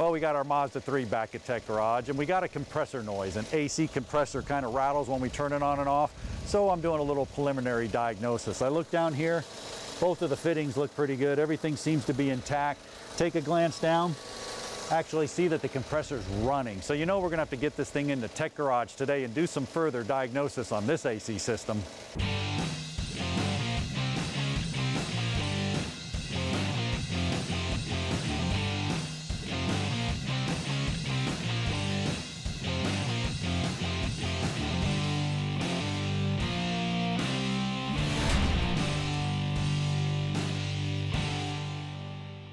Well, we got our Mazda 3 back at Tech Garage, and we got a compressor noise. An AC compressor kind of rattles when we turn it on and off. So I'm doing a little preliminary diagnosis. I look down here, both of the fittings look pretty good. Everything seems to be intact. Take a glance down, actually see that the compressor's running. So you know we're gonna have to get this thing into Tech Garage today and do some further diagnosis on this AC system.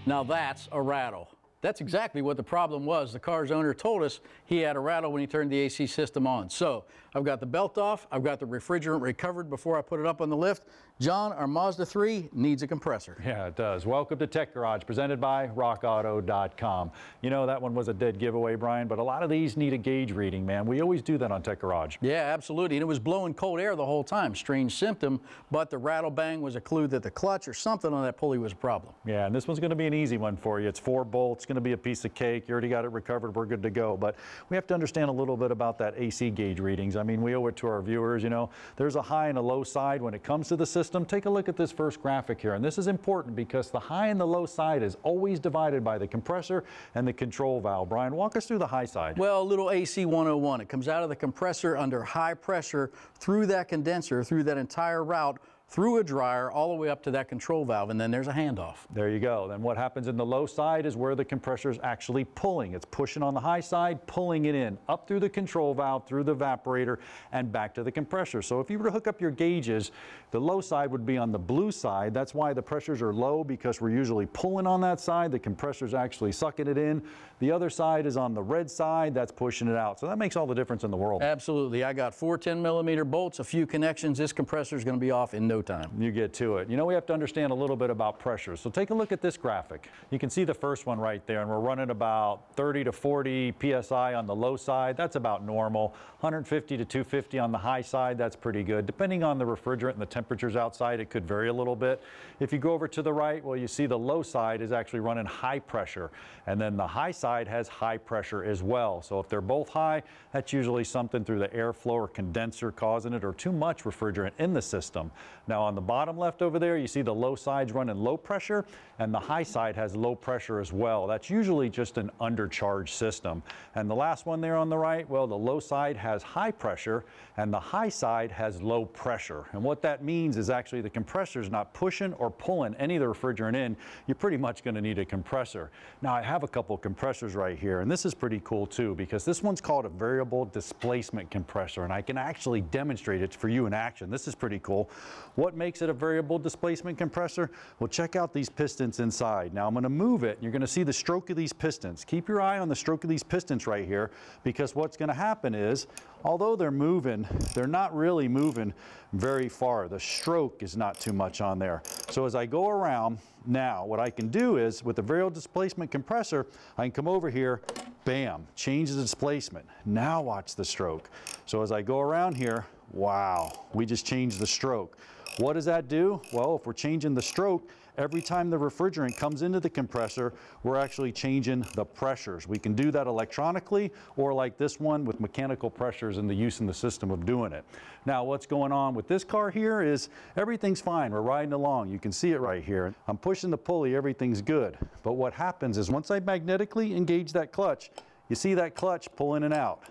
Now that's a rattle. That's exactly what the problem was. The car's owner told us he had a rattle when he turned the AC system on. So I've got the belt off, I've got the refrigerant recovered before I put it up on the lift. John, our Mazda 3 needs a compressor. Yeah, it does. Welcome to Tech Garage, presented by RockAuto.com. You know, that one was a dead giveaway, Brian, but a lot of these need a gauge reading, man. We always do that on Tech Garage. Yeah, absolutely. And it was blowing cold air the whole time. Strange symptom, but the rattle bang was a clue that the clutch or something on that pulley was a problem. Yeah, and this one's going to be an easy one for you. It's four bolts, going to be a piece of cake. You already got it recovered. We're good to go. But we have to understand a little bit about that AC gauge readings. I mean, we owe it to our viewers. You know, there's a high and a low side when it comes to the system. Take a look at this first graphic here. And this is important because the high and the low side is always divided by the compressor and the control valve. Brian, walk us through the high side. Well, a little AC 101. It comes out of the compressor under high pressure through that condenser, through that entire route through a dryer all the way up to that control valve, and then there's a handoff. There you go. Then what happens in the low side is where the compressor is actually pulling. It's pushing on the high side, pulling it in, up through the control valve, through the evaporator, and back to the compressor. So if you were to hook up your gauges, the low side would be on the blue side. That's why the pressures are low, because we're usually pulling on that side. The compressor's actually sucking it in. The other side is on the red side. That's pushing it out. So that makes all the difference in the world. Absolutely. I got four 10 millimeter bolts, a few connections. This compressor is going to be off in no time. You get to it. You know, we have to understand a little bit about pressure. So take a look at this graphic. You can see the first one right there, and we're running about 30 to 40 PSI on the low side. That's about normal. 150 to 250 on the high side. That's pretty good. Depending on the refrigerant and the temperatures outside, it could vary a little bit. If you go over to the right, well, you see the low side is actually running high pressure, and then the high side has high pressure as well. So if they're both high, that's usually something through the airflow or condenser causing it, or too much refrigerant in the system. Now on the bottom left over there, you see the low side's running low pressure and the high side has low pressure as well. That's usually just an undercharged system. And the last one there on the right, well, the low side has high pressure and the high side has low pressure. And what that means is actually the compressor is not pushing or pulling any of the refrigerant in. You're pretty much going to need a compressor. Now I have a couple compressors right here and this is pretty cool too because this one's called a variable displacement compressor and I can actually demonstrate it for you in action. This is pretty cool. What makes it a variable displacement compressor? Well, check out these pistons inside. Now I'm going to move it. You're going to see the stroke of these pistons. Keep your eye on the stroke of these pistons right here because what's going to happen is, although they're moving, they're not really moving very far. The stroke is not too much on there. So as I go around, now what I can do is with the variable displacement compressor, I can come over here, bam, change the displacement. Now watch the stroke. So as I go around here, wow, we just changed the stroke. What does that do? Well, if we're changing the stroke, every time the refrigerant comes into the compressor, we're actually changing the pressures. We can do that electronically or like this one with mechanical pressures and the use in the system of doing it. Now, what's going on with this car here is everything's fine. We're riding along. You can see it right here. I'm pushing the pulley, everything's good. But what happens is once I magnetically engage that clutch, you see that clutch pull in and out.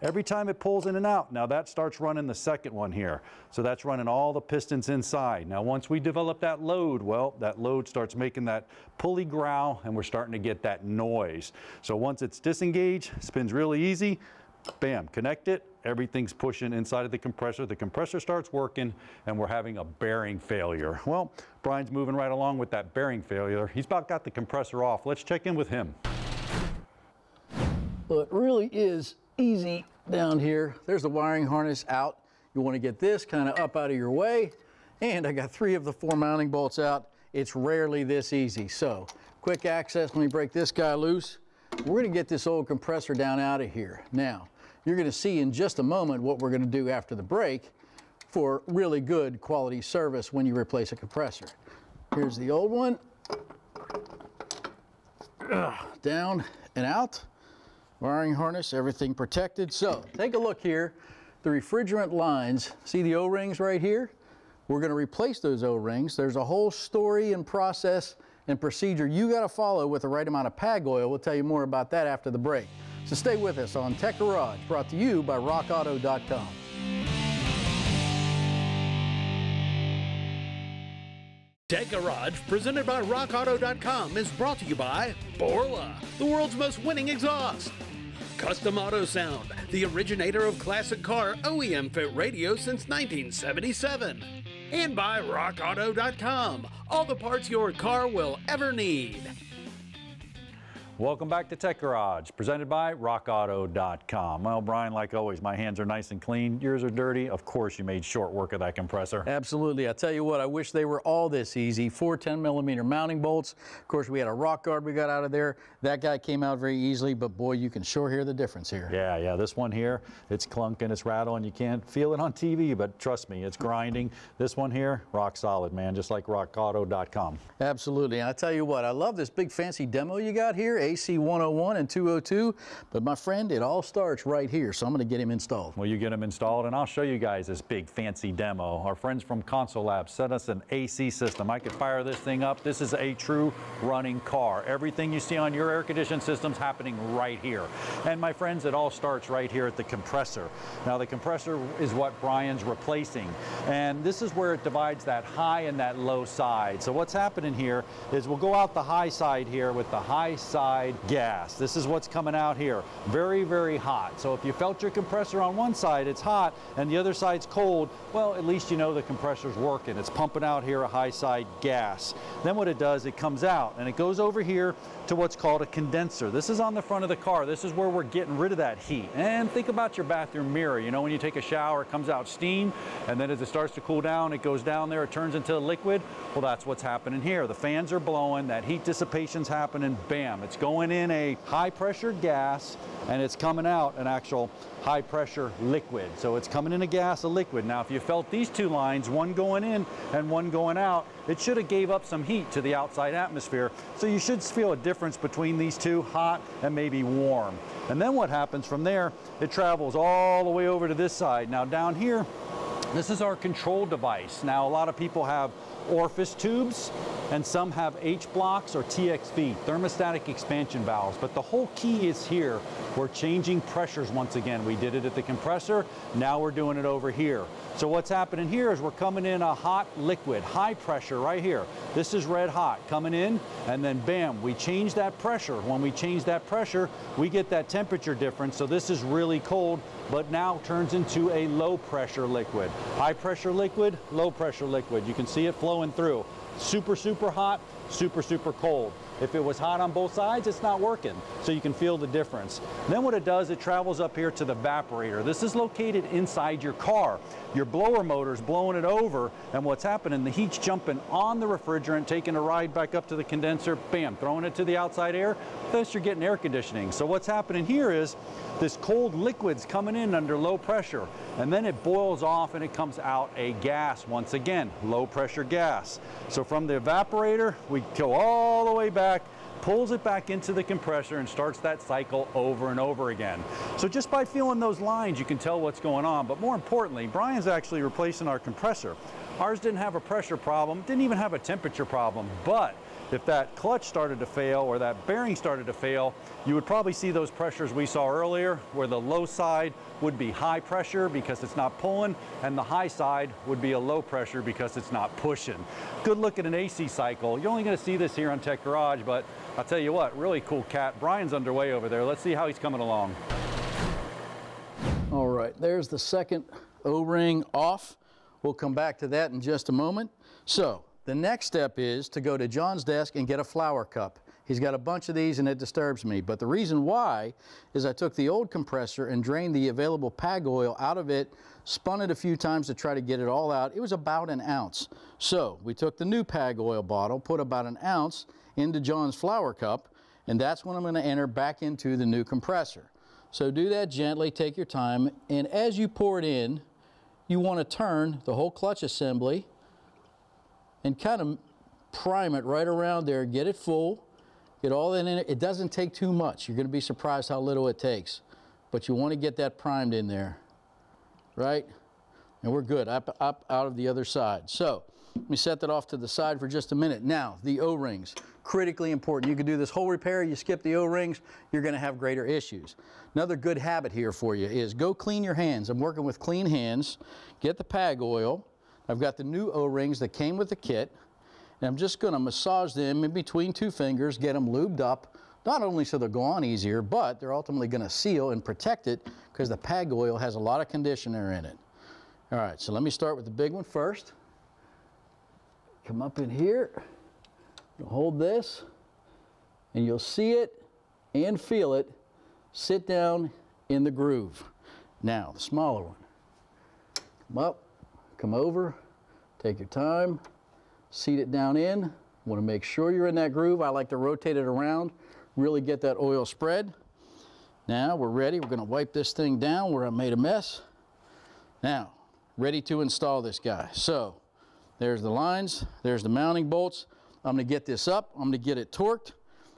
Every time it pulls in and out, now that starts running the second one here. So that's running all the pistons inside. Now once we develop that load, well, that load starts making that pulley growl and we're starting to get that noise. So once it's disengaged, spins really easy, bam, connect it, everything's pushing inside of the compressor. The compressor starts working and we're having a bearing failure. Well, Brian's moving right along with that bearing failure. He's about got the compressor off. Let's check in with him. Well, it really is easy down here. There's the wiring harness out. You want to get this kind of up out of your way. And I got three of the four mounting bolts out. It's rarely this easy. So quick access, let me break this guy loose. We're gonna get this old compressor down out of here. Now, you're gonna see in just a moment what we're gonna do after the break for really good quality service when you replace a compressor. Here's the old one. down and out. Wiring harness, everything protected. So take a look here. The refrigerant lines, see the O-rings right here? We're gonna replace those O-rings. There's a whole story and process and procedure you gotta follow with the right amount of PAG oil. We'll tell you more about that after the break. So stay with us on Tech Garage, brought to you by rockauto.com. Tech Garage, presented by RockAuto.com, is brought to you by Borla, the world's most winning exhaust. Custom Auto Sound, the originator of classic car OEM fit radio since 1977. And by RockAuto.com, all the parts your car will ever need. Welcome back to Tech Garage, presented by RockAuto.com. Well, Brian, like always, my hands are nice and clean. Yours are dirty. Of course, you made short work of that compressor. Absolutely. I tell you what, I wish they were all this easy. Four 10 millimeter mounting bolts. Of course, we had a rock guard we got out of there. That guy came out very easily, but boy, you can sure hear the difference here. Yeah, yeah. This one here, it's clunking, it's rattling. You can't feel it on TV, but trust me, it's grinding. This one here, rock solid, man, just like RockAuto.com. Absolutely. And I tell you what, I love this big fancy demo you got here, AC 101 and 202. But my friend, it all starts right here, so I'm going to get him installed. Well, you get him installed, and I'll show you guys this big fancy demo. Our friends from ConsuLab sent us an AC system. I could fire this thing up. This is a true running car. Everything you see on your air conditioned system's happening right here. And my friends, it all starts right here at the compressor. Now, the compressor is what Brian's replacing, and this is where it divides that high and that low side. So what's happening here is we'll go out the high side here with the high side gas. This is what's coming out here. Very, very hot. So if you felt your compressor on one side, it's hot, and the other side's cold, well, at least you know the compressor's working. It's pumping out here a high side gas. Then what it does, it comes out, and it goes over here to what's called a condenser. This is on the front of the car. This is where we're getting rid of that heat. And think about your bathroom mirror. You know, when you take a shower, it comes out steam, and then as it starts to cool down, it goes down there, it turns into a liquid. Well, that's what's happening here. The fans are blowing, that heat dissipation's happening, bam, it's going in a high pressure gas, and it's coming out an actual high pressure liquid. So it's coming in a gas, a liquid. Now, if you felt these two lines, one going in and one going out, it should have gave up some heat to the outside atmosphere. So you should feel a difference between these two, hot and maybe warm. And then what happens from there, it travels all the way over to this side. Now down here, this is our control device. Now a lot of people have orifice tubes and some have H blocks or TXV, thermostatic expansion valves. But the whole key is here. We're changing pressures once again. We did it at the compressor, now we're doing it over here. So what's happening here is we're coming in a hot liquid, high pressure right here. This is red hot coming in and then bam, we change that pressure. When we change that pressure, we get that temperature difference. So this is really cold, but now turns into a low pressure liquid. High pressure liquid, low pressure liquid. You can see it flowing through. Super, super hot, super, super cold. If it was hot on both sides, it's not working. So you can feel the difference. Then what it does, it travels up here to the evaporator. This is located inside your car. Your blower motor's blowing it over, and what's happening, the heat's jumping on the refrigerant, taking a ride back up to the condenser, bam, throwing it to the outside air. Thus you're getting air conditioning. So what's happening here is this cold liquid's coming in under low pressure, and then it boils off and it comes out a gas once again, low pressure gas. So from the evaporator, we go all the way back pulls it back into the compressor and starts that cycle over and over again. So just by feeling those lines, you can tell what's going on. But more importantly, Brian's actually replacing our compressor. Ours didn't have a pressure problem, didn't even have a temperature problem, but if that clutch started to fail or that bearing started to fail, you would probably see those pressures we saw earlier where the low side would be high pressure because it's not pulling and the high side would be a low pressure because it's not pushing. Good look at an AC cycle. You're only gonna see this here on Tech Garage, but I'll tell you what, really cool cat. Brian's underway over there. Let's see how he's coming along. All right, there's the second O-ring off. We'll come back to that in just a moment. So the next step is to go to John's desk and get a flower cup. He's got a bunch of these and it disturbs me. But the reason why is I took the old compressor and drained the available PAG oil out of it, spun it a few times to try to get it all out. It was about an ounce. So we took the new PAG oil bottle, put about an ounce into John's flower cup, and that's when I'm gonna enter back into the new compressor. So do that gently, take your time, and as you pour it in, you wanna turn the whole clutch assembly and kind of prime it right around there, get it full, Get all that in it. It doesn't take too much. You're going to be surprised how little it takes. But you want to get that primed in there, right? And we're good, up, up, out of the other side. So let me set that off to the side for just a minute. Now, the O-rings, critically important. You can do this whole repair, you skip the O-rings, you're gonna have greater issues. Another good habit here for you is go clean your hands. I'm working with clean hands. Get the PAG oil. I've got the new O-rings that came with the kit. And I'm just gonna massage them in between two fingers, get them lubed up, not only so they'll go on easier, but they're ultimately gonna seal and protect it because the PAG oil has a lot of conditioner in it. All right, so let me start with the big one first. Come up in here, hold this, and you'll see it and feel it sit down in the groove. Now, the smaller one. Come up, come over, take your time, seat it down in. Want to make sure you're in that groove. I like to rotate it around, really get that oil spread. Now we're ready. We're going to wipe this thing down where I made a mess. Now, ready to install this guy. So, there's the lines, there's the mounting bolts. I'm going to get this up, I'm going to get it torqued.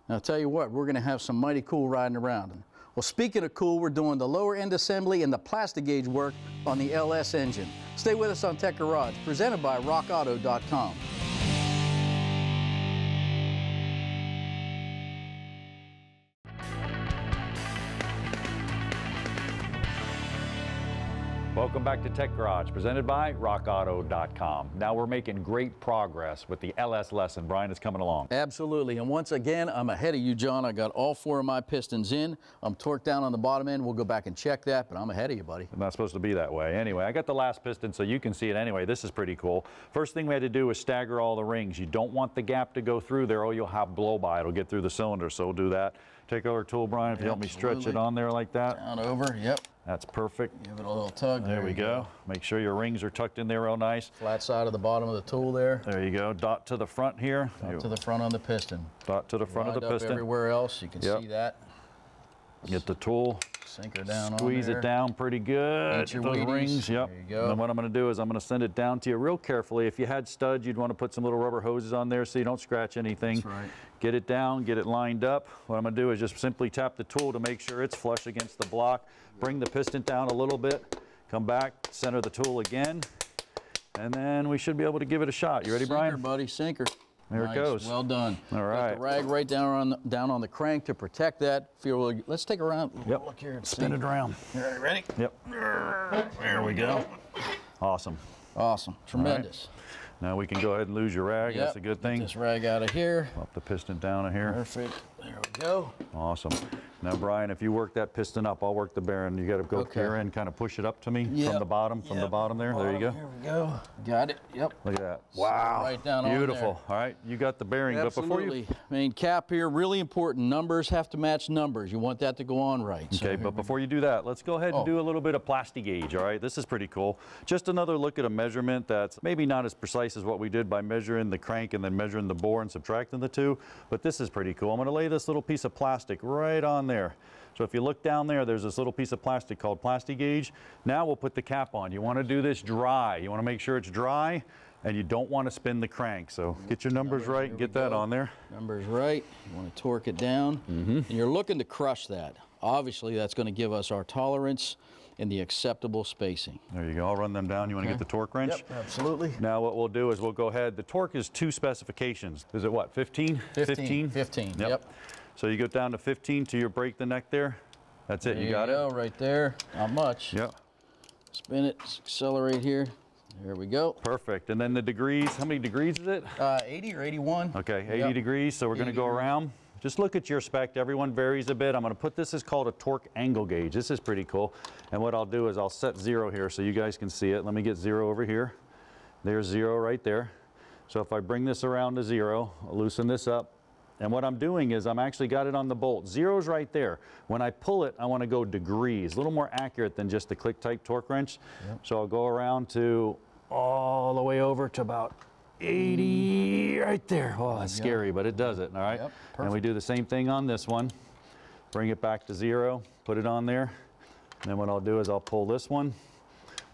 And I'll tell you what, we're going to have some mighty cool riding around. Well, speaking of cool, we're doing the lower end assembly and the Plastigage work on the LS engine. Stay with us on Tech Garage, presented by RockAuto.com. Welcome back to Tech Garage, presented by RockAuto.com. Now we're making great progress with the LS lesson. Brian is coming along. Absolutely, and once again, I'm ahead of you, John. I got all four of my pistons in. I'm torqued down on the bottom end. We'll go back and check that, but I'm ahead of you, buddy. It's not supposed to be that way. Anyway, I got the last piston so you can see it anyway. This is pretty cool. First thing we had to do was stagger all the rings. You don't want the gap to go through there or you'll have blow by. It'll get through the cylinder, so we'll do that. Take our tool, Brian, if you help me stretch it on there like that. Down over, yep. That's perfect. Give it a little tug. There we you go. Make sure your rings are tucked in there real nice. Flat side of the bottom of the tool there. There you go. Dot to the front here. Up to the front on the piston. Dot to the front of the piston. everywhere else, you can Yep. see that. Get the tool. Sink her down Squeeze there. it down pretty good. Get your Those Wheaties. rings, yep. There you go. And then what I'm going to do is I'm going to send it down to you real carefully. If you had studs, you'd want to put some little rubber hoses on there so you don't scratch anything. That's right. Get it down, get it lined up. What I'm going to do is just simply tap the tool to make sure it's flush against the block. Bring the piston down a little bit. Come back, center the tool again, and then we should be able to give it a shot. You ready, Sinker, Brian? buddy, sinker. There it goes. Well done. All right. Got right. the rag right down on the, down on the crank to protect that. Feel really, let's take a round. Yep. Look here Spin see. it around. All right, ready? Yep. There we go. Awesome. Awesome. Tremendous. Now we can go ahead and lose your rag. That's a good get thing. this rag out of here. Up the piston down in here. Perfect. There we go. Awesome. Now, Brian, if you work that piston up, I'll work the bearing. You got to go Okay. here and kind of push it up to me from the bottom, from the bottom there. There you go. Here we go. Got it. Yep. Look at that. Wow. right down on Beautiful. All right, you got the bearing, but before you Absolutely. Main cap here, really important. Numbers have to match numbers. You want that to go on right. Okay, here but before you do that, let's go ahead and Oh. do a little bit of Plastigage, all right? This is pretty cool. Just another look at a measurement that's maybe not as precise as what we did by measuring the crank and then measuring the bore and subtracting the two, but this is pretty cool. I'm gonna lay this little piece of plastic right on there. So if you look down there, there's this little piece of plastic called Plastigage. Now we'll put the cap on. You wanna do this dry. You wanna make sure it's dry and you don't wanna spin the crank. So get your numbers right and get that on there. Numbers right. You want to torque it down. Mm-hmm. And you're looking to crush that. Obviously, that's going to give us our tolerance and the acceptable spacing. There you go. I'll run them down. You wanna get the torque wrench? Yep, absolutely. Now what we'll do is we'll go ahead, the torque is two specifications. Is it what, 15? 15, 15, yep. So you go down to 15 till you break the neck there. That's it, There you got go, it? right there. Not much. Yep, Spin it, accelerate here. There we go. perfect. And then the degrees, how many degrees is it? Uh, 80 or 81. Okay, 80 Yep. degrees, so we're gonna go around. Just look at your spec, everyone varies a bit. I'm gonna put this, is called a torque angle gauge. This is pretty cool. And what I'll do is I'll set zero here so you guys can see it. Let me get zero over here. There's zero right there. So if I bring this around to zero, I'll loosen this up. And what I'm doing is I'm actually got it on the bolt. Zero's right there. When I pull it, I wanna go degrees, a little more accurate than just the click type torque wrench. So I'll go around to all the way over to about 80 right there. Oh, that's scary, but it does it, all right? Yep, and we do the same thing on this one. Bring it back to zero, put it on there. And then what I'll do is I'll pull this one.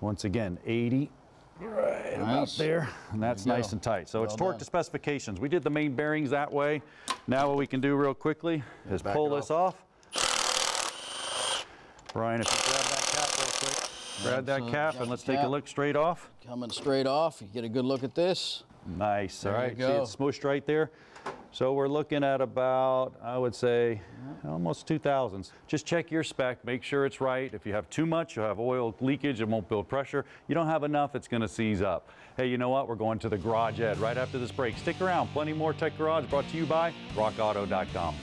Once again, 80, right about Nice. there. And that's There nice go. and tight. So it's Well torque done. to specifications. We did the main bearings that way. Now what we can do real quickly is pull it this off. Brian, if you grab that cap real quick. Grab that so cap and let's the take a look straight off. Coming straight off, you get a good look at this. Nice, all There you right. See go. it's smooshed right there? So we're looking at about, I would say, almost 2,000s. Just check your spec, make sure it's right. If you have too much, you'll have oil leakage, it won't build pressure. You don't have enough, it's gonna seize up. Hey, you know what? We're going to the Garage Ed right after this break. Stick around, plenty more Tech Garage brought to you by rockauto.com.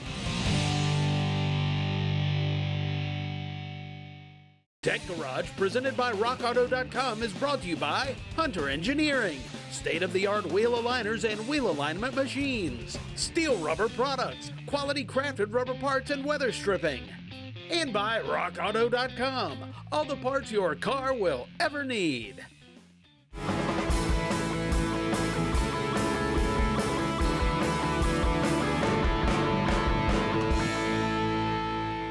Tech Garage, presented by RockAuto.com, is brought to you by Hunter Engineering, state of the art wheel aligners and wheel alignment machines, Steele Rubber Products, quality crafted rubber parts and weather stripping, and by RockAuto.com, all the parts your car will ever need.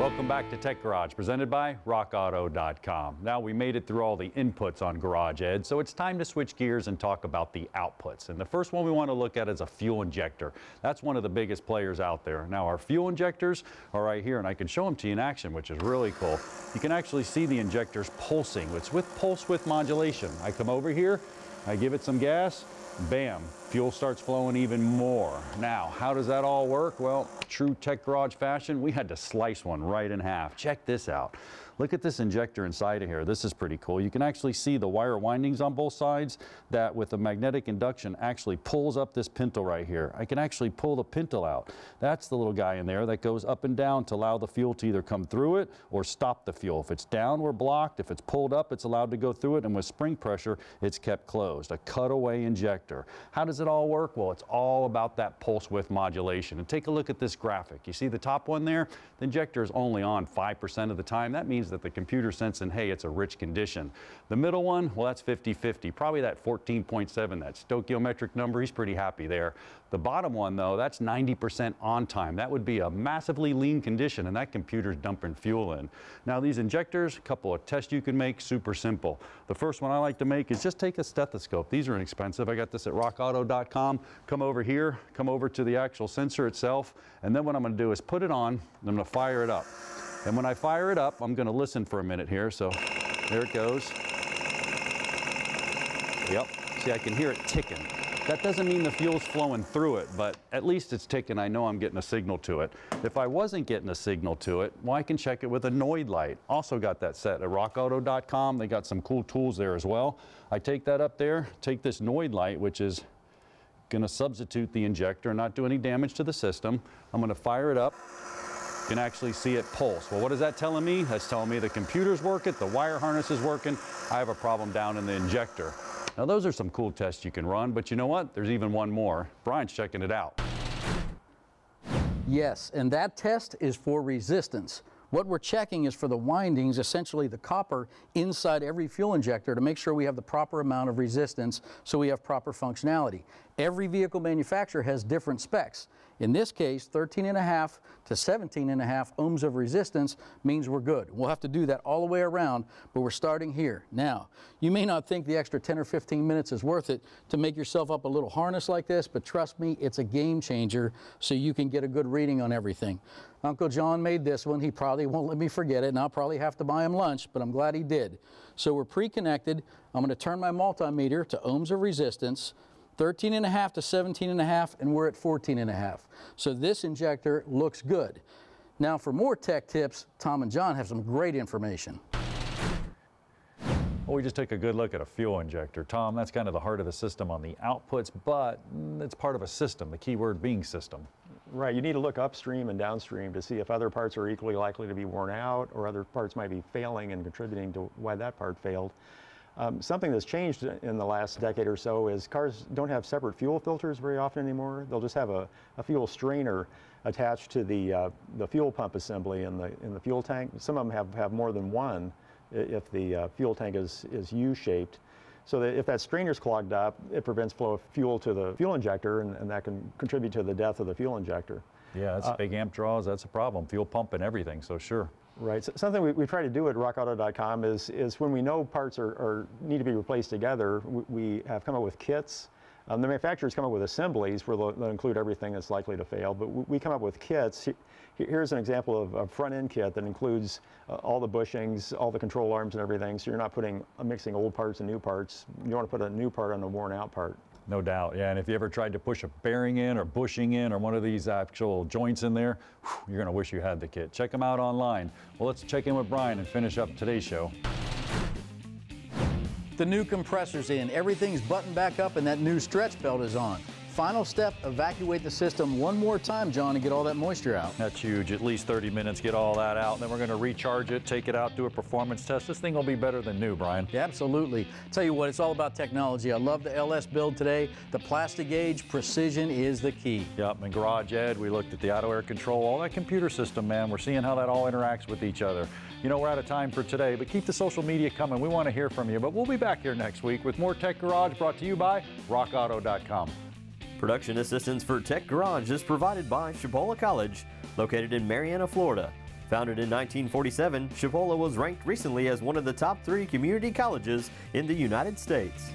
Welcome back to Tech Garage, presented by RockAuto.com. Now we made it through all the inputs on Garage Ed, so it's time to switch gears and talk about the outputs. And the first one we want to look at is a fuel injector. That's one of the biggest players out there. Now our fuel injectors are right here, and I can show them to you in action, which is really cool. You can actually see the injectors pulsing. It's with pulse width modulation. I come over here, I give it some gas, bam, fuel starts flowing even more. Now, how does that all work? Well, true Tech Garage fashion, we had to slice one right in half. Check this out. Look at this injector inside of here. This is pretty cool. You can actually see the wire windings on both sides that with the magnetic induction actually pulls up this pintle right here. I can actually pull the pintle out. That's the little guy in there that goes up and down to allow the fuel to either come through it or stop the fuel. If it's down, we're blocked. If it's pulled up, it's allowed to go through it. And with spring pressure, it's kept closed. A cutaway injector. How does it all work? Well, it's all about that pulse width modulation. And take a look at this graphic. You see the top one there? The injector is only on 5% of the time. That means that the computer's sensing, hey, it's a rich condition. The middle one, well, that's 50-50. Probably that 14.7, that stoichiometric number, he's pretty happy there. The bottom one, though, that's 90% on time. That would be a massively lean condition, and that computer's dumping fuel in. Now, these injectors, a couple of tests you can make, super simple. The first one I like to make is just take a stethoscope. These are inexpensive. I got this at rockauto.com. Come over here, come over to the actual sensor itself, and then what I'm going to do is put it on, and I'm going to fire it up. And when I fire it up, I'm going to listen for a minute here. So there it goes. Yep. See, I can hear it ticking. That doesn't mean the fuel's flowing through it, but at least it's ticking. I know I'm getting a signal to it. If I wasn't getting a signal to it, well, I can check it with a Noid light. Also got that set at rockauto.com. They got some cool tools there as well. I take that up there, take this Noid light, which is going to substitute the injector, and not do any damage to the system. I'm going to fire it up. You can actually see it pulse. Well, what is that telling me? That's telling me the computer's working, the wire harness is working. I have a problem down in the injector. Now, those are some cool tests you can run, but you know what? There's even one more. Brian's checking it out. Yes, and that test is for resistance. What we're checking is for the windings, essentially the copper inside every fuel injector to make sure we have the proper amount of resistance so we have proper functionality. Every vehicle manufacturer has different specs. In this case, 13 and a half to 17 and a half ohms of resistance means we're good. We'll have to do that all the way around, but we're starting here. Now, you may not think the extra 10 or 15 minutes is worth it to make yourself up a little harness like this, but trust me, it's a game changer so you can get a good reading on everything. Uncle John made this one. He probably won't let me forget it, and I'll probably have to buy him lunch, but I'm glad he did. So we're pre-connected. I'm going to turn my multimeter to ohms of resistance. 13 and a half to 17 and a half, and we're at 14 and a half. So this injector looks good. Now for more tech tips, Tom and John have some great information. Well, we just took a good look at a fuel injector. Tom, that's kind of the heart of the system on the outputs, but it's part of a system, the key word being system. Right, you need to look upstream and downstream to see if other parts are equally likely to be worn out or other parts might be failing and contributing to why that part failed. Um, something that's changed in the last decade or so is cars don't have separate fuel filters very often anymore. They'll just have a, a fuel strainer attached to the, uh, the fuel pump assembly in the, in the fuel tank. Some of them have, have more than one if the uh, fuel tank is, is U-shaped. So that if that strainer's clogged up, it prevents flow of fuel to the fuel injector and, and that can contribute to the death of the fuel injector. Yeah, that's big amp draws. That's a problem. Fuel pump and everything, so sure. Right. So something we, we try to do at rockauto.com is, is when we know parts are, are need to be replaced together, we, we have come up with kits. Um, the manufacturers come up with assemblies where they'll, they'll include everything that's likely to fail, but we, come up with kits. Here's an example of a front end kit that includes uh, all the bushings, all the control arms and everything, so you're not putting, uh, mixing old parts and new parts. You want to put a new part on a worn out part. No doubt, yeah. And if you ever tried to push a bearing in or bushing in or one of these actual joints in there, you're going to wish you had the kit. Check them out online. Well, let's check in with Brian and finish up today's show. The new compressor's in, everything's buttoned back up, and that new stretch belt is on. Final step, evacuate the system one more time, John, and get all that moisture out. That's huge. At least 30 minutes, get all that out. And then we're going to recharge it, take it out, do a performance test. This thing will be better than new, Brian. Yeah, absolutely. Tell you what, it's all about technology. I love the LS build today. The Plastigage precision is the key. Yep, and Garage Ed, we looked at the auto air control, all that computer system, man. We're seeing how that all interacts with each other. You know, we're out of time for today, but keep the social media coming. We want to hear from you. But we'll be back here next week with more Tech Garage brought to you by rockauto.com. Production assistance for Tech Garage is provided by Chipola College, located in Marianna, Florida. Founded in 1947, Chipola was ranked recently as one of the top three community colleges in the United States.